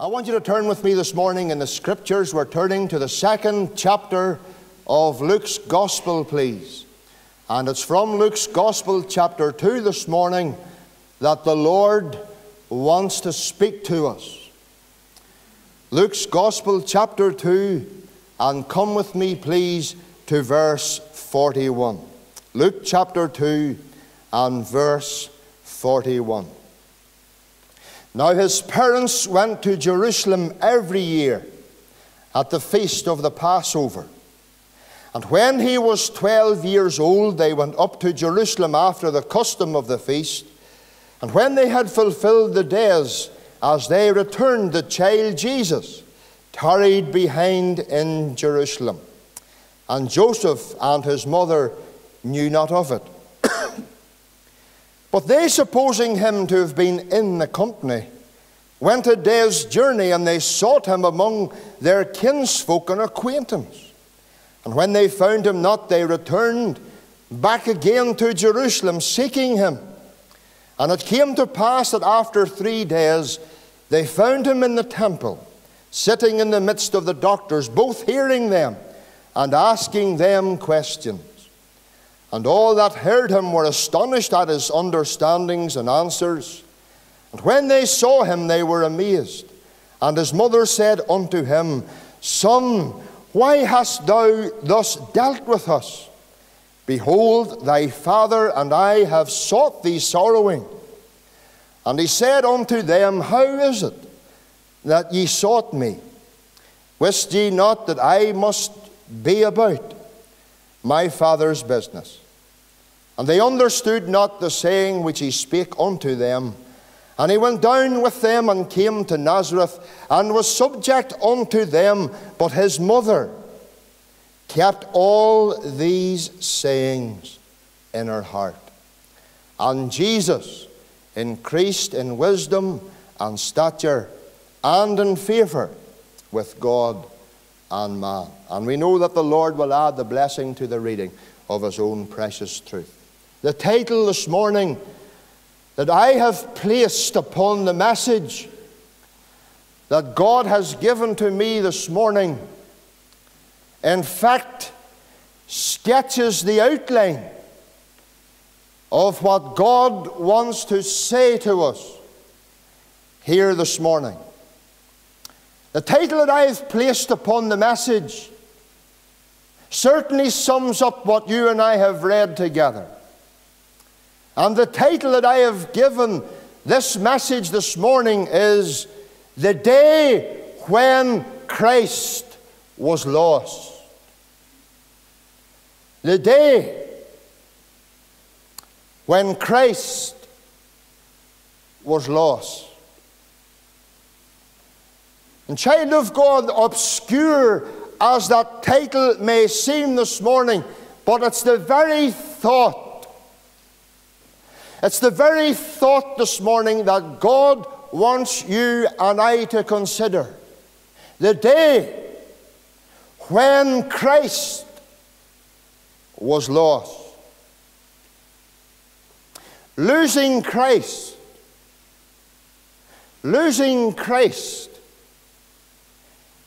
I want you to turn with me this morning in the scriptures. We're turning to the second chapter of Luke's Gospel, please. And it's from Luke's Gospel, chapter 2, this morning, that the Lord wants to speak to us. Luke's Gospel, chapter 2, and come with me, please, to verse 41. Luke chapter 2 and verse 41. Now his parents went to Jerusalem every year at the feast of the Passover. And when he was twelve years old, they went up to Jerusalem after the custom of the feast. And when they had fulfilled the days, as they returned, the child Jesus tarried behind in Jerusalem. And Joseph and his mother knew not of it. But they, supposing him to have been in the company, went a day's journey, and they sought him among their kinsfolk and acquaintance. And when they found him not, they returned back again to Jerusalem, seeking him. And it came to pass that after three days they found him in the temple, sitting in the midst of the doctors, both hearing them and asking them questions. And all that heard him were astonished at his understandings and answers. And when they saw him, they were amazed. And his mother said unto him, Son, why hast thou thus dealt with us? Behold, thy father and I have sought thee sorrowing. And he said unto them, How is it that ye sought me? Wist ye not that I must be about my father's business? And they understood not the saying which he spake unto them. And he went down with them and came to Nazareth and was subject unto them. But his mother kept all these sayings in her heart. And Jesus increased in wisdom and stature and in favour with God and man. And we know that the Lord will add the blessing to the reading of his own precious truth. The title this morning that I have placed upon the message that God has given to me this morning, in fact, sketches the outline of what God wants to say to us here this morning. The title that I have placed upon the message certainly sums up what you and I have read together. And the title that I have given this message this morning is The Day When Christ Was Lost. The day when Christ was lost. And, child of God, obscure as that title may seem this morning, but it's the very thought it's the very thought this morning that God wants you and I to consider. The day when Christ was lost. Losing Christ, losing Christ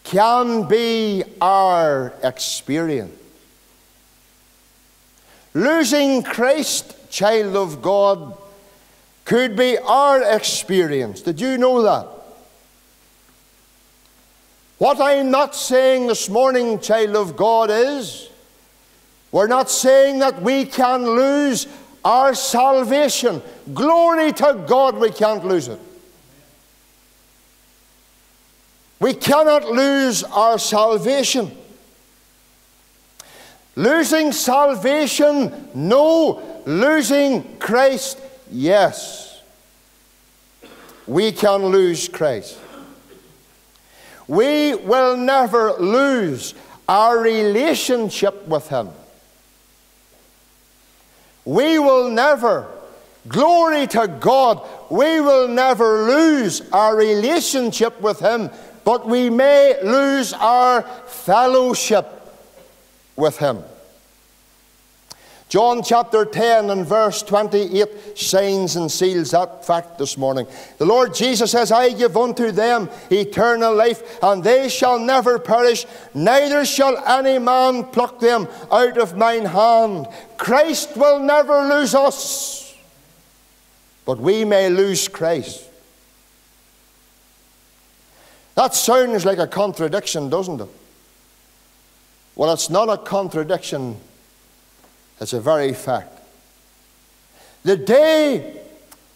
can be our experience. Losing Christ child of God could be our experience. Did you know that? What I'm not saying this morning, child of God, is we're not saying that we can lose our salvation. Glory to God, we can't lose it. We cannot lose our salvation. Losing salvation, no. Losing Christ, yes. We can lose Christ. We will never lose our relationship with Him. We will never, glory to God, we will never lose our relationship with Him, but we may lose our fellowship with Him. John chapter 10 and verse 28 signs and seals that fact this morning. The Lord Jesus says, I give unto them eternal life, and they shall never perish, neither shall any man pluck them out of mine hand. Christ will never lose us, but we may lose Christ. That sounds like a contradiction, doesn't it? Well, it's not a contradiction it's a very fact. The day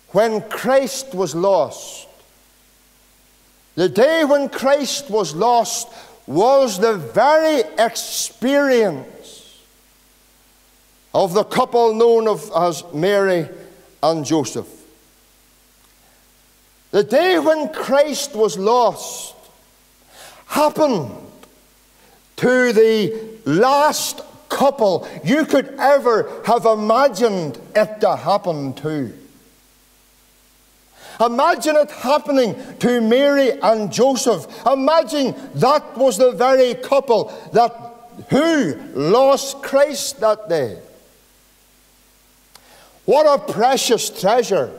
when Christ was lost, the day when Christ was lost was the very experience of the couple known of, as Mary and Joseph. The day when Christ was lost happened to the last couple you could ever have imagined it to happen to. Imagine it happening to Mary and Joseph. Imagine that was the very couple that who lost Christ that day. What a precious treasure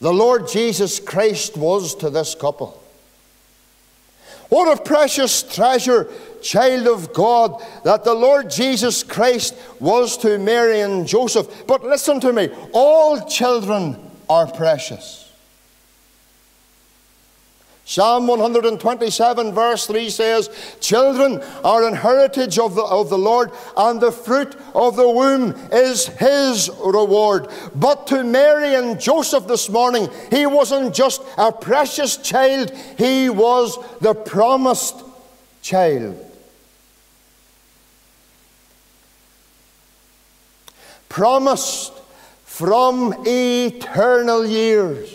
the Lord Jesus Christ was to this couple. What a precious treasure child of God that the Lord Jesus Christ was to Mary and Joseph. But listen to me all children are precious. Psalm 127, verse 3 says, Children are an heritage of the, of the Lord, and the fruit of the womb is his reward. But to Mary and Joseph this morning, he wasn't just a precious child, he was the promised child. Promised from eternal years.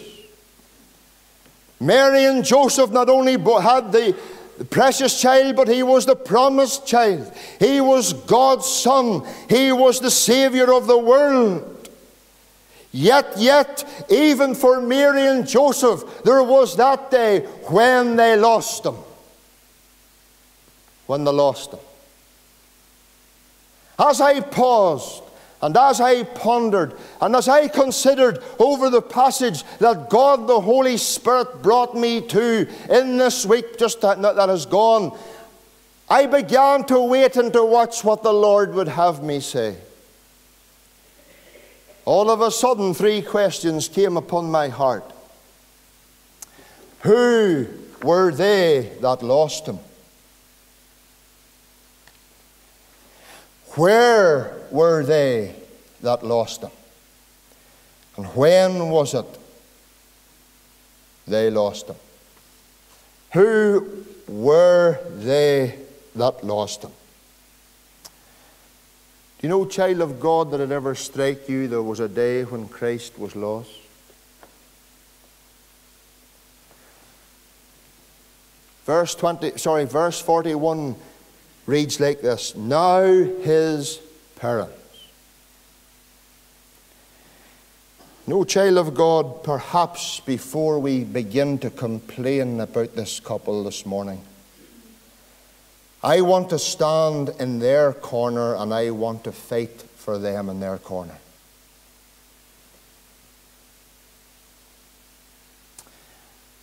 Mary and Joseph not only had the precious child, but he was the promised child. He was God's son. He was the Savior of the world. Yet, yet, even for Mary and Joseph, there was that day when they lost him. When they lost him. As I paused and as I pondered and as I considered over the passage that God the Holy Spirit brought me to in this week just that, that has gone, I began to wait and to watch what the Lord would have me say. All of a sudden, three questions came upon my heart Who were they that lost him? Where were they that lost them? And when was it they lost them? Who were they that lost them? Do you know, child of God, that it ever strike you there was a day when Christ was lost? Verse 20, sorry, verse 41 reads like this Now his parents. No child of God, perhaps before we begin to complain about this couple this morning, I want to stand in their corner and I want to fight for them in their corner.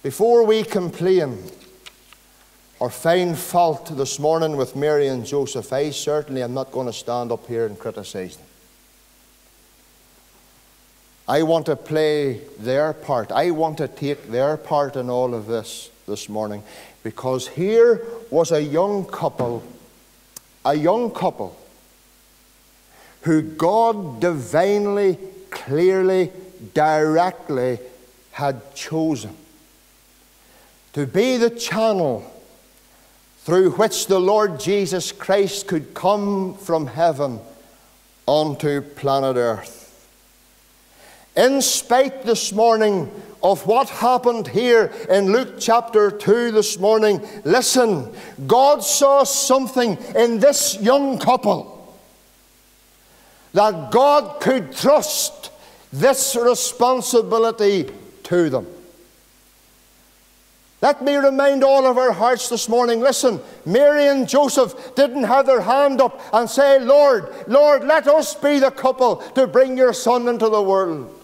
Before we complain, or find fault this morning with Mary and Joseph, I certainly am not going to stand up here and criticize them. I want to play their part. I want to take their part in all of this this morning because here was a young couple, a young couple who God divinely, clearly, directly had chosen to be the channel through which the Lord Jesus Christ could come from heaven onto planet Earth. In spite this morning of what happened here in Luke chapter 2 this morning, listen, God saw something in this young couple that God could trust this responsibility to them. Let me remind all of our hearts this morning listen, Mary and Joseph didn't have their hand up and say, Lord, Lord, let us be the couple to bring your son into the world.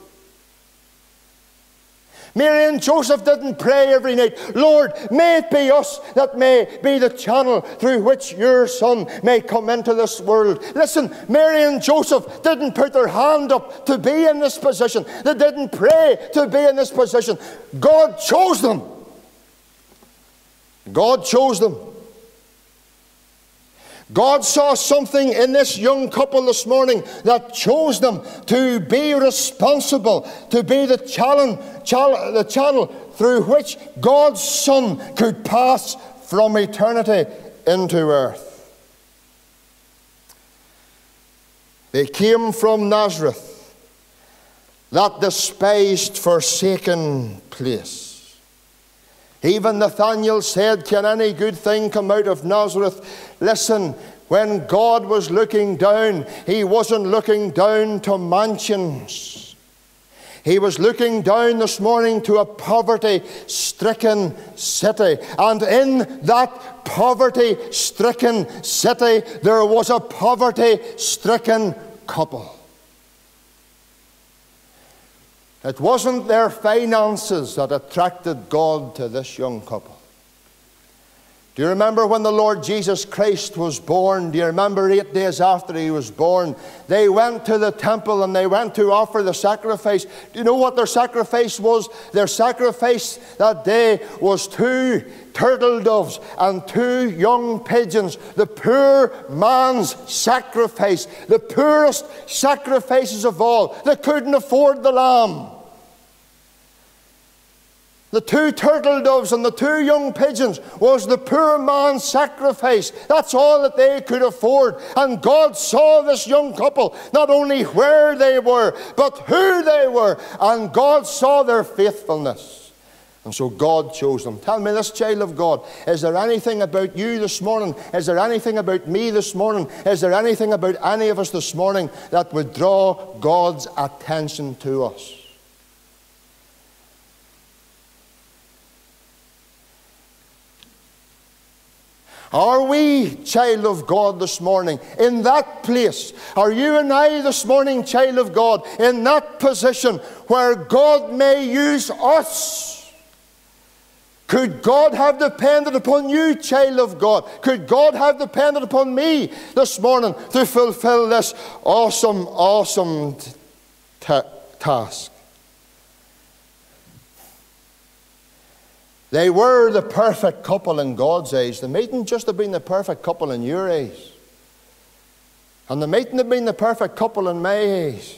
Mary and Joseph didn't pray every night, Lord, may it be us that may be the channel through which your son may come into this world. Listen, Mary and Joseph didn't put their hand up to be in this position, they didn't pray to be in this position. God chose them. God chose them. God saw something in this young couple this morning that chose them to be responsible, to be the channel, the channel through which God's Son could pass from eternity into earth. They came from Nazareth, that despised, forsaken place. Even Nathanael said, Can any good thing come out of Nazareth? Listen, when God was looking down, He wasn't looking down to mansions. He was looking down this morning to a poverty stricken city. And in that poverty stricken city, there was a poverty stricken couple. It wasn't their finances that attracted God to this young couple. Do you remember when the Lord Jesus Christ was born? Do you remember eight days after he was born? They went to the temple and they went to offer the sacrifice. Do you know what their sacrifice was? Their sacrifice that day was two turtle doves and two young pigeons. The poor man's sacrifice, the poorest sacrifices of all. They couldn't afford the lamb. The two turtle doves and the two young pigeons was the poor man's sacrifice. That's all that they could afford. And God saw this young couple, not only where they were, but who they were. And God saw their faithfulness. And so God chose them. Tell me this, child of God, is there anything about you this morning? Is there anything about me this morning? Is there anything about any of us this morning that would draw God's attention to us? Are we, child of God, this morning in that place? Are you and I this morning, child of God, in that position where God may use us? Could God have depended upon you, child of God? Could God have depended upon me this morning to fulfill this awesome, awesome task? They were the perfect couple in God's eyes. They mightn't just have been the perfect couple in your eyes. And mightn't have been the perfect couple in my eyes.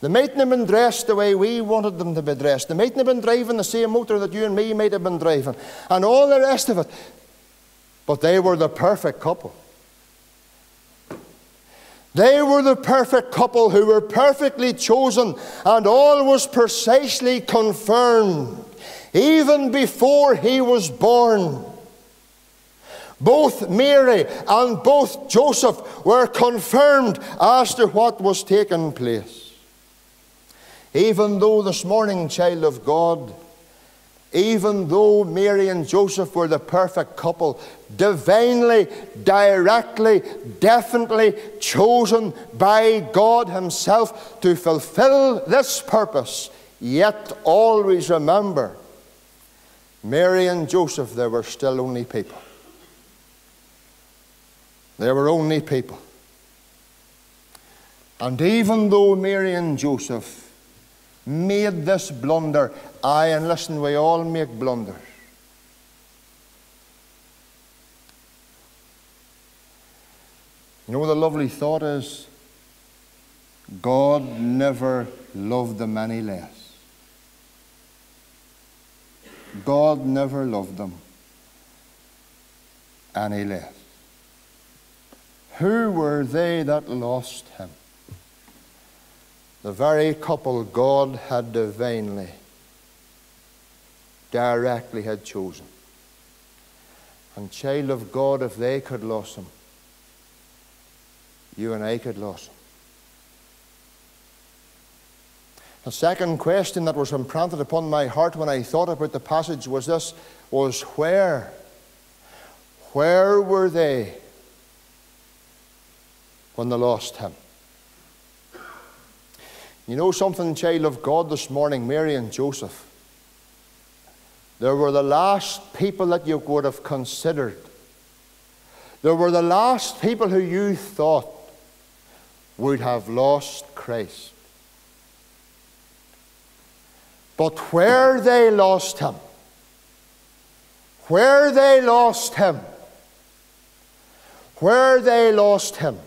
They mightn't have been dressed the way we wanted them to be dressed. Mightn't have been driving the same motor that you and me might have been driving. And all the rest of it. But they were the perfect couple. They were the perfect couple who were perfectly chosen, and all was precisely confirmed even before he was born. Both Mary and both Joseph were confirmed as to what was taking place. Even though this morning, child of God, even though Mary and Joseph were the perfect couple, divinely, directly, definitely chosen by God Himself to fulfill this purpose, yet always remember Mary and Joseph, they were still only people. They were only people. And even though Mary and Joseph made this blunder, I, and listen, we all make blunders. You know the lovely thought is? God never loved them any less. God never loved them And he left. Who were they that lost him? The very couple God had divinely, directly had chosen. And, child of God, if they could lose him, you and I could lose him. The second question that was implanted upon my heart when I thought about the passage was this was where? Where were they when they lost him? You know something, child of God, this morning, Mary and Joseph? They were the last people that you would have considered. They were the last people who you thought would have lost Christ. But where they lost him, where they lost him, where they lost him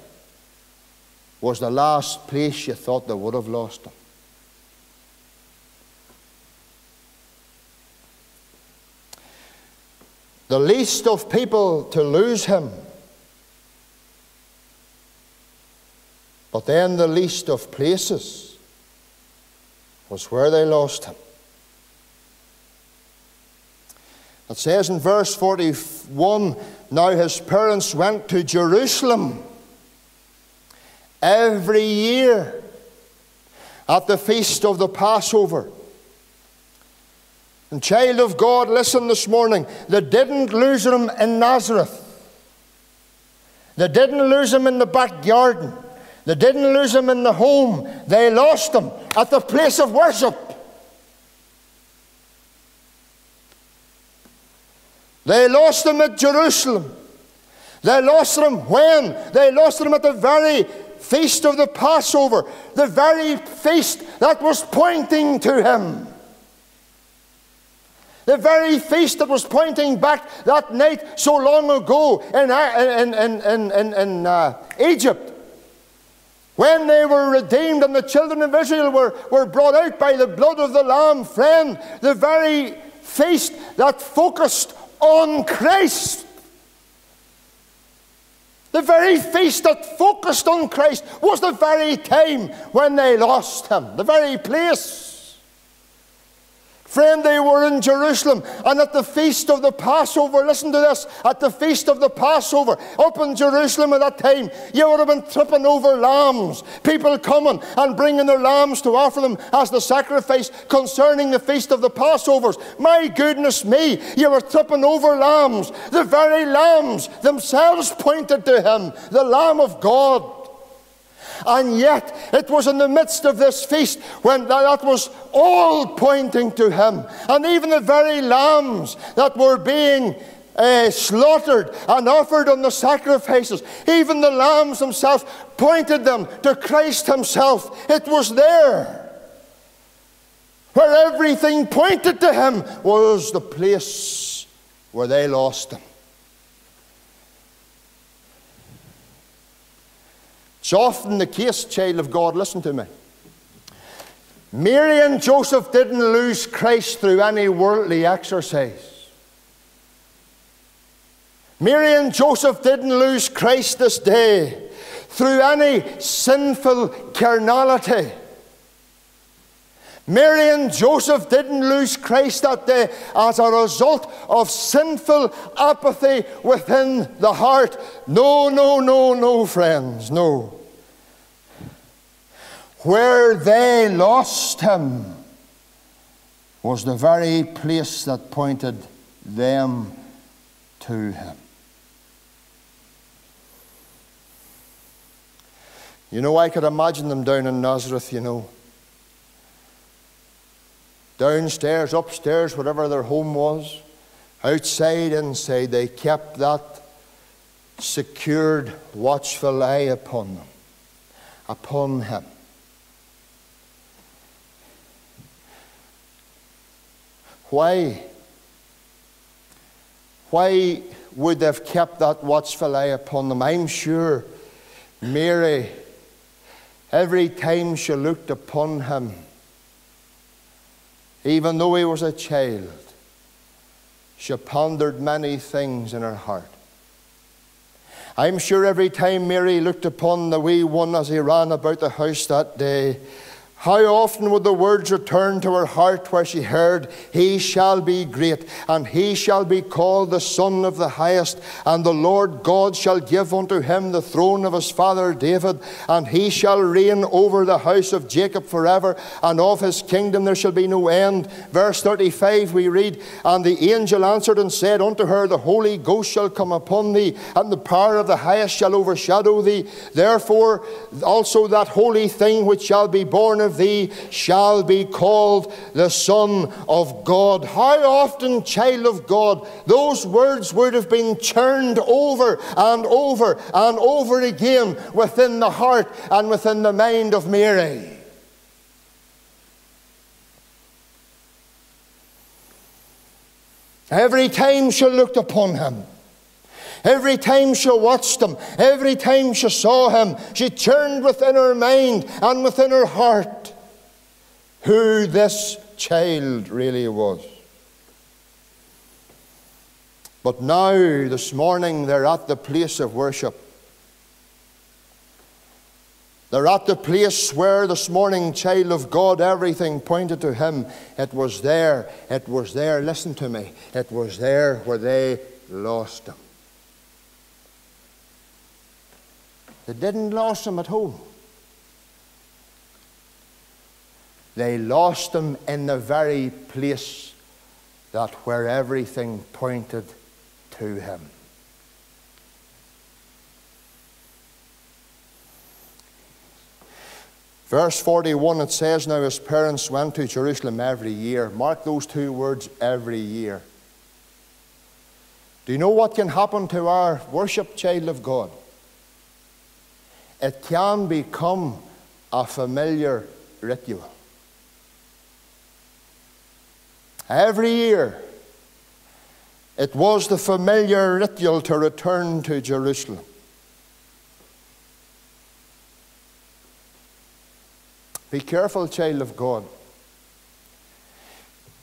was the last place you thought they would have lost him. The least of people to lose him, but then the least of places was where they lost him. It says in verse 41 Now his parents went to Jerusalem every year at the feast of the Passover. And, child of God, listen this morning. They didn't lose him in Nazareth, they didn't lose him in the back garden, they didn't lose them in the home. They lost them at the place of worship. They lost them at Jerusalem. They lost them when? They lost them at the very feast of the Passover, the very feast that was pointing to him. The very feast that was pointing back that night so long ago in, in, in, in, in, uh, Egypt. When they were redeemed and the children of Israel were, were brought out by the blood of the Lamb, friend, the very feast that focused on Christ. The very feast that focused on Christ was the very time when they lost him, the very place. Friend, they were in Jerusalem and at the feast of the Passover. Listen to this at the feast of the Passover, up in Jerusalem at that time, you would have been tripping over lambs. People coming and bringing their lambs to offer them as the sacrifice concerning the feast of the Passovers. My goodness me, you were tripping over lambs. The very lambs themselves pointed to him, the Lamb of God. And yet, it was in the midst of this feast when that was all pointing to him. And even the very lambs that were being uh, slaughtered and offered on the sacrifices, even the lambs themselves pointed them to Christ Himself. It was there. Where everything pointed to Him was the place where they lost Him. It's often the case, child of God, listen to me. Mary and Joseph didn't lose Christ through any worldly exercise. Mary and Joseph didn't lose Christ this day through any sinful carnality. Mary and Joseph didn't lose Christ that day as a result of sinful apathy within the heart. No, no, no, no, friends, no. Where they lost him was the very place that pointed them to him. You know, I could imagine them down in Nazareth, you know downstairs, upstairs, whatever their home was, outside, and inside, they kept that secured, watchful eye upon them, upon him. Why? Why would they have kept that watchful eye upon them? I'm sure Mary, every time she looked upon him, even though he was a child, she pondered many things in her heart. I'm sure every time Mary looked upon the wee one as he ran about the house that day, How often would the words return to her heart where she heard, He shall be great, and he shall be called the Son of the Highest, and the Lord God shall give unto him the throne of his father David, and he shall reign over the house of Jacob forever, and of his kingdom there shall be no end. Verse 35 we read, And the angel answered and said unto her, The Holy Ghost shall come upon thee, and the power of the highest shall overshadow thee. Therefore also that holy thing which shall be born of thee shall be called the Son of God. How often, child of God, those words would have been churned over and over and over again within the heart and within the mind of Mary. Every time she looked upon him, Every time she watched him, every time she saw him, she turned within her mind and within her heart who this child really was. But now, this morning, they're at the place of worship. They're at the place where this morning, child of God, everything pointed to Him. It was there. It was there. Listen to me. It was there where they lost Him. They didn't lose him at home. They lost him in the very place that where everything pointed to him. Verse 41, it says, Now his parents went to Jerusalem every year. Mark those two words, every year. Do you know what can happen to our worship, child of God? it can become a familiar ritual. Every year, it was the familiar ritual to return to Jerusalem. Be careful, child of God.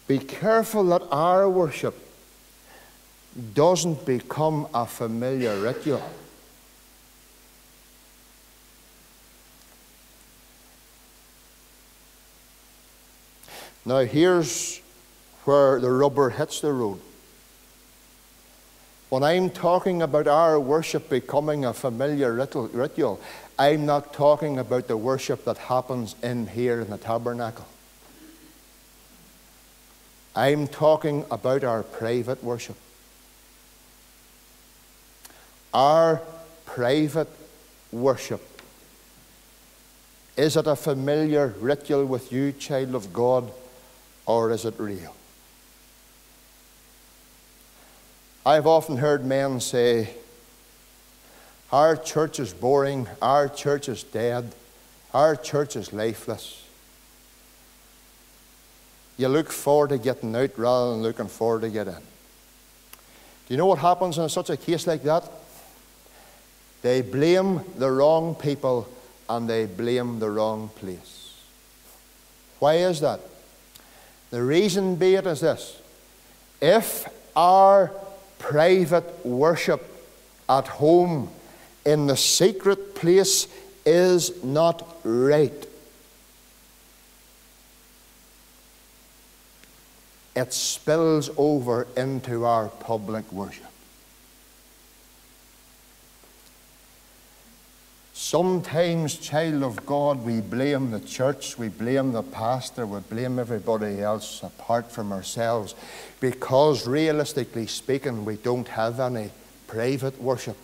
Be careful that our worship doesn't become a familiar ritual. Now, here's where the rubber hits the road. When I'm talking about our worship becoming a familiar ritual, I'm not talking about the worship that happens in here in the tabernacle. I'm talking about our private worship. Our private worship. Is it a familiar ritual with you, child of God? or is it real? I've often heard men say, Our church is boring, our church is dead, our church is lifeless. You look forward to getting out rather than looking forward to get in. Do you know what happens in such a case like that? They blame the wrong people and they blame the wrong place. Why is that? The reason be it is this if our private worship at home in the secret place is not right, it spills over into our public worship. Sometimes, child of God, we blame the church, we blame the pastor, we blame everybody else apart from ourselves because, realistically speaking, we don't have any private worship.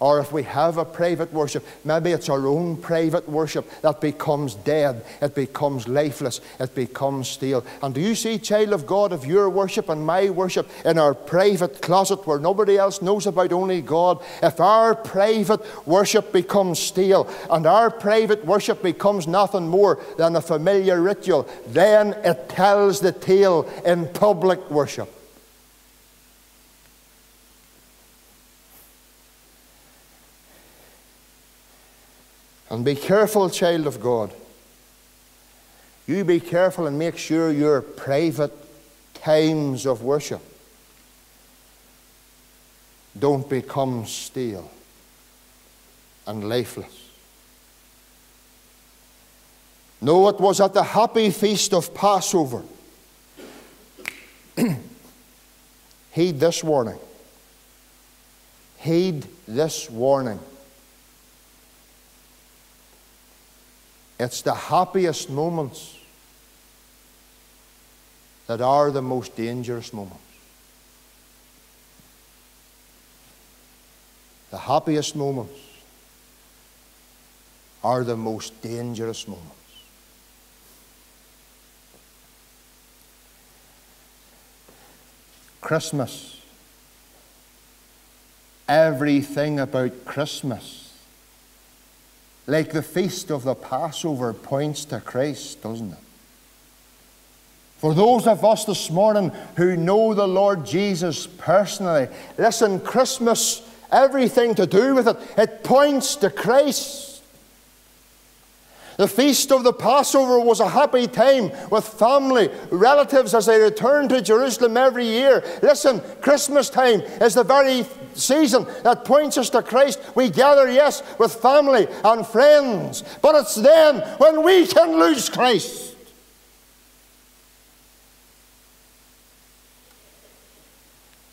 Or if we have a private worship, maybe it's our own private worship that becomes dead, it becomes lifeless, it becomes stale. And do you see, child of God, of your worship and my worship in our private closet where nobody else knows about only God, if our private worship becomes stale and our private worship becomes nothing more than a familiar ritual, then it tells the tale in public worship. And be careful, child of God. You be careful and make sure your private times of worship don't become stale and lifeless. No, it was at the happy feast of Passover. Heed this warning. Heed this warning. It's the happiest moments that are the most dangerous moments. The happiest moments are the most dangerous moments. Christmas. Everything about Christmas, like the feast of the Passover, points to Christ, doesn't it? For those of us this morning who know the Lord Jesus personally, listen, Christmas, everything to do with it, it points to Christ. The feast of the Passover was a happy time with family, relatives as they returned to Jerusalem every year. Listen, Christmas time is the very season that points us to Christ. We gather, yes, with family and friends, but it's then when we can lose Christ.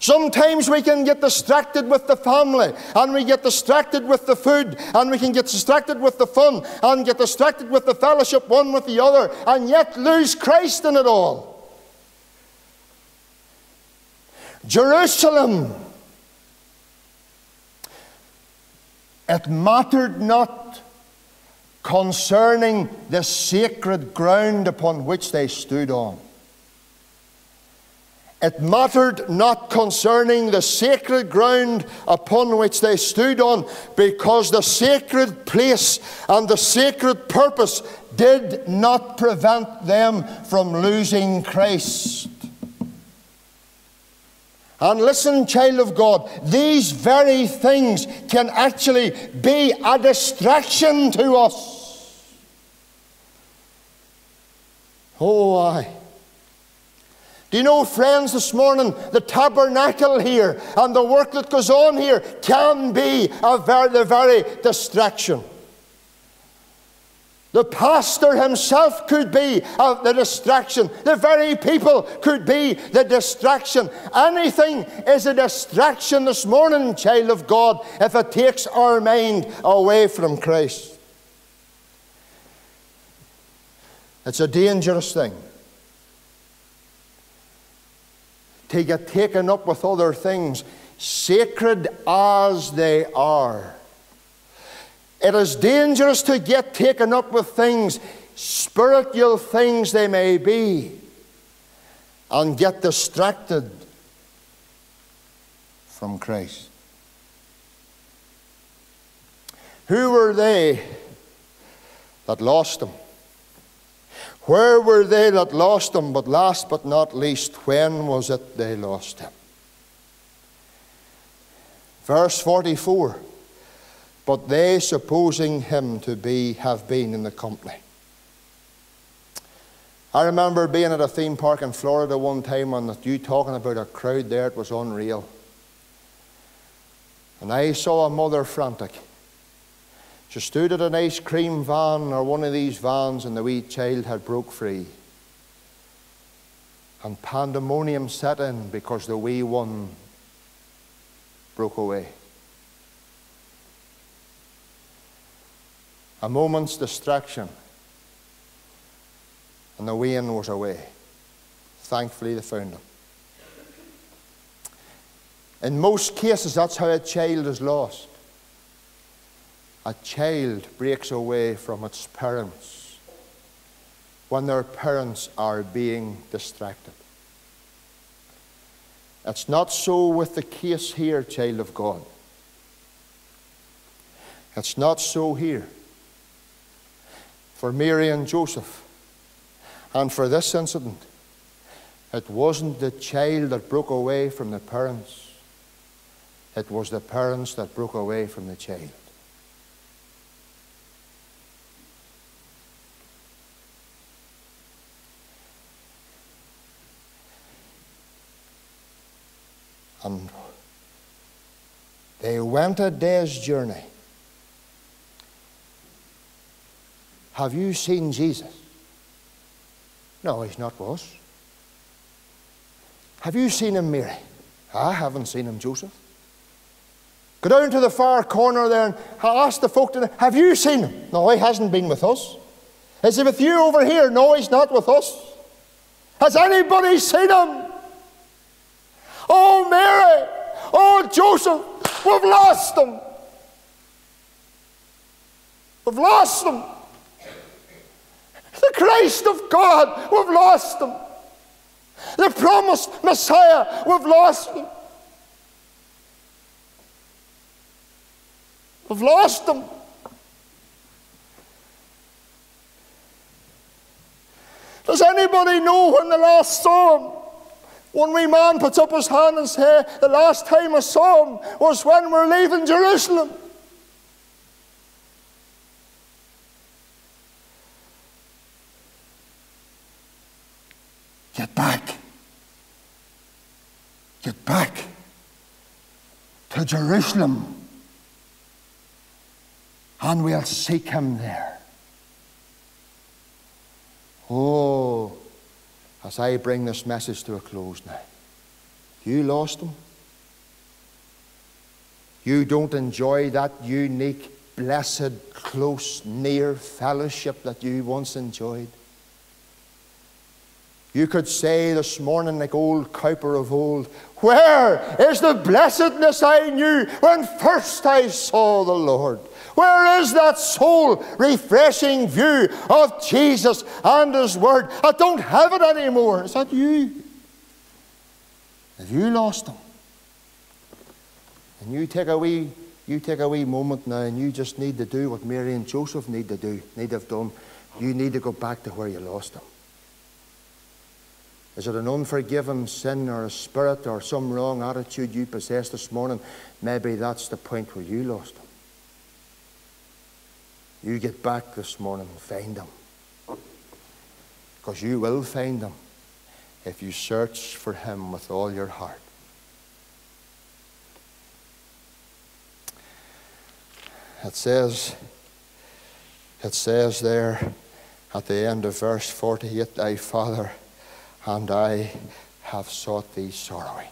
Sometimes we can get distracted with the family, and we get distracted with the food, and we can get distracted with the fun, and get distracted with the fellowship one with the other, and yet lose Christ in it all. Jerusalem. It mattered not concerning the sacred ground upon which they stood on. It mattered not concerning the sacred ground upon which they stood on, because the sacred place and the sacred purpose did not prevent them from losing Christ. And listen, child of God, these very things can actually be a distraction to us. Oh, I. Do you know, friends, this morning, the tabernacle here and the work that goes on here can be a very, the very distraction. The pastor himself could be the distraction. The very people could be the distraction. Anything is a distraction this morning, child of God, if it takes our mind away from Christ. It's a dangerous thing. to get taken up with other things, sacred as they are. It is dangerous to get taken up with things, spiritual things they may be, and get distracted from Christ. Who were they that lost him? Where were they that lost him? But last but not least, when was it they lost him? Verse 44 But they, supposing him to be, have been in the company. I remember being at a theme park in Florida one time and you talking about a crowd there, it was unreal. And I saw a mother frantic. She stood at an ice cream van or one of these vans, and the wee child had broke free. And pandemonium set in because the wee one broke away. A moment's distraction, and the wee one was away. Thankfully, they found him. In most cases, that's how a child is lost a child breaks away from its parents when their parents are being distracted. It's not so with the case here, child of God. It's not so here. For Mary and Joseph, and for this incident, it wasn't the child that broke away from the parents, it was the parents that broke away from the child. And they went a day's journey. Have you seen Jesus? No, he's not with us. Have you seen him, Mary? I haven't seen him, Joseph. Go down to the far corner there and ask the folk, have you seen him? No, he hasn't been with us. Is he with you over here? No, he's not with us. Has anybody seen him? Oh, Mary! Oh, Joseph! We've lost him! We've lost him! Christ of God, we've lost him! The promised Messiah, we've lost him! We've lost him! Does anybody know when the last saw him? One wee man puts up his hand and says, The last time I saw him was when we're leaving Jerusalem. Get back. Get back Jerusalem, and we'll seek him there. Oh, as I bring this message to a close now, you lost him. You don't enjoy that unique, blessed, close, near fellowship that you once enjoyed. You could say this morning, like old Cowper of old, Where is the blessedness I knew when first I saw the Lord? Where is that soul refreshing view of Jesus and His Word? I don't have it anymore. Is that you? Have you lost them? And you take a wee, you take a wee moment now and you just need to do what Mary and Joseph need to do, need to have done. You need to go back to where you lost Him. Is it an unforgiven sin or a spirit or some wrong attitude you possess this morning? Maybe that's the point where you lost Him. You get back this morning and find him. Because you will find him if you search for Him with all your heart. It says, it says there at the end of verse 48, Thy Father and I have sought thee sorrowing.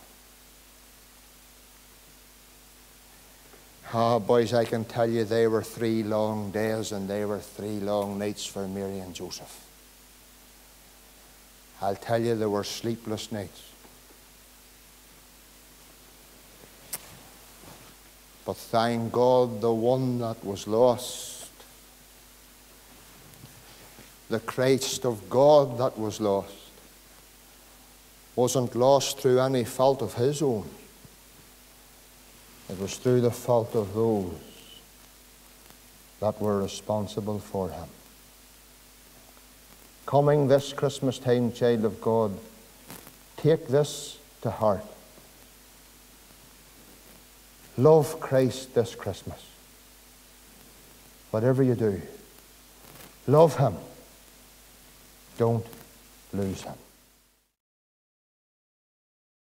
Ah, oh, boys, I can tell you they were three long days and they were three long nights for Mary and Joseph. I'll tell you, there were sleepless nights. But thank God, the one that was lost, the Christ of God that was lost, wasn't lost through any fault of his own. It was through the fault of those that were responsible for him. Coming this Christmas time, child of God, take this to heart. Love Christ this Christmas. Whatever you do, love Him. Don't lose Him.